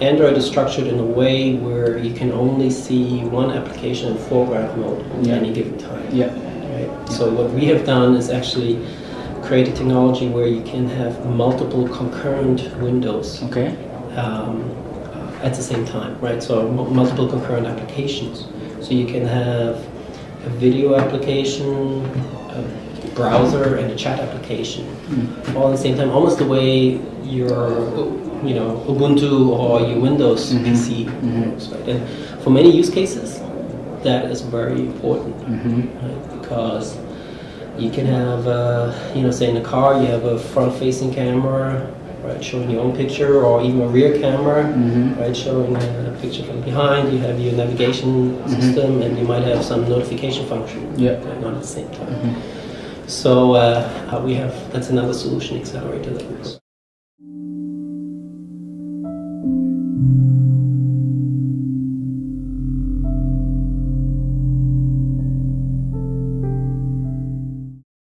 Android is structured in a way where you can only see one application in foreground mode at Yeah. any given time. Yeah. Right? So what we have done is actually create a technology where you can have multiple concurrent windows Okay. um, at the same time, right? So mu- multiple concurrent applications. So you can have a video application, a browser, and a chat application mm. all at the same time, almost the way your you know Ubuntu or your Windows mm-hmm. PC mm-hmm. works, right? And for many use cases, that is very important, mm-hmm. right? Because you can have, uh, you know, say in a car, you have a front-facing camera, right, showing your own picture, or even a rear camera, right, showing uh, a picture from behind. You have your navigation system, and you might have some notification function Yeah. going on at the same time. So uh, we have that's another solution accelerator that works.